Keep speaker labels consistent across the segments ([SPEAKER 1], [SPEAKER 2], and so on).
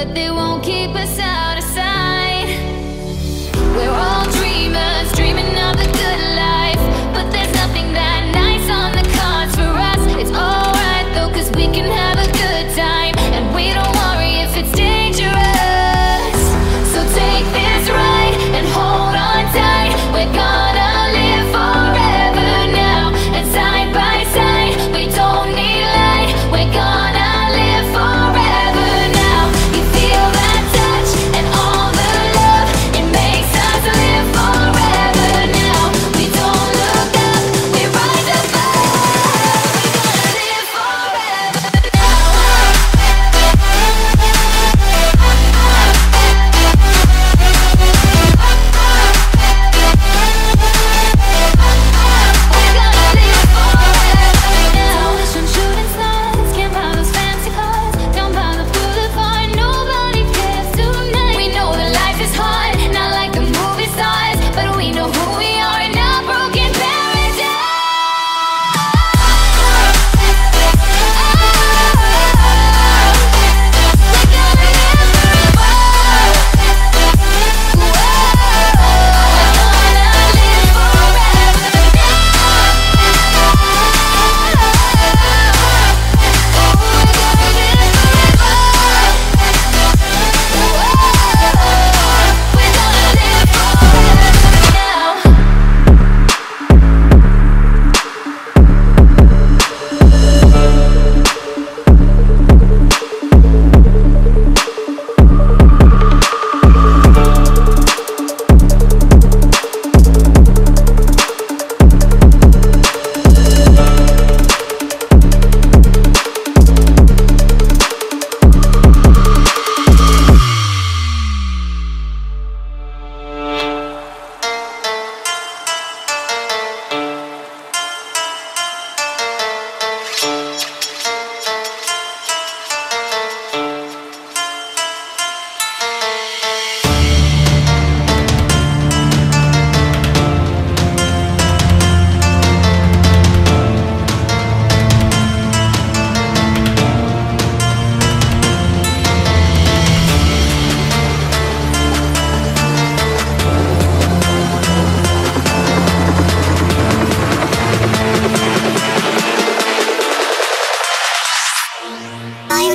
[SPEAKER 1] but they won't keep us out.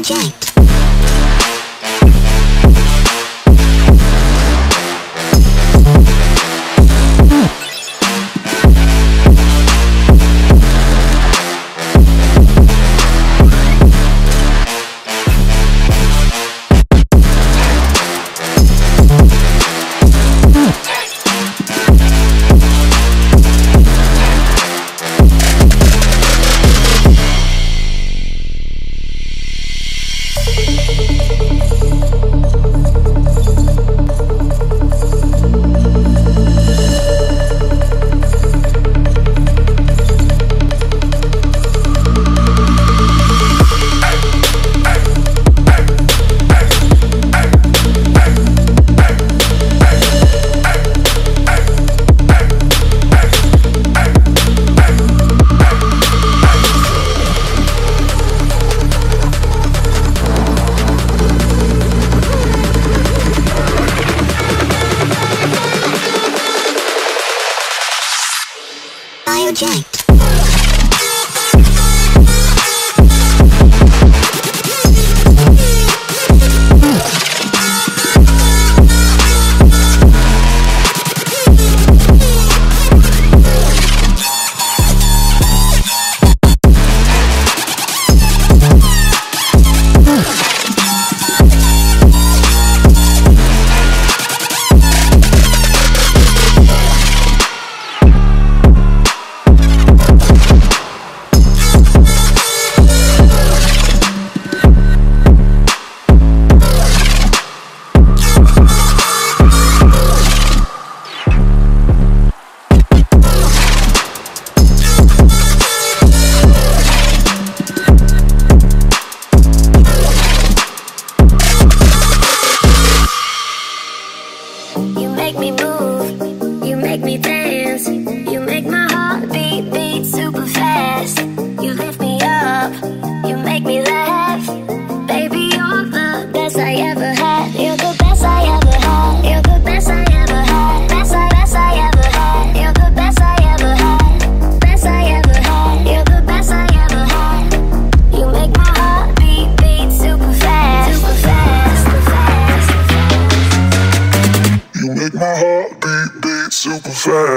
[SPEAKER 1] DJ. Biojay. You